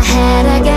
I head, a.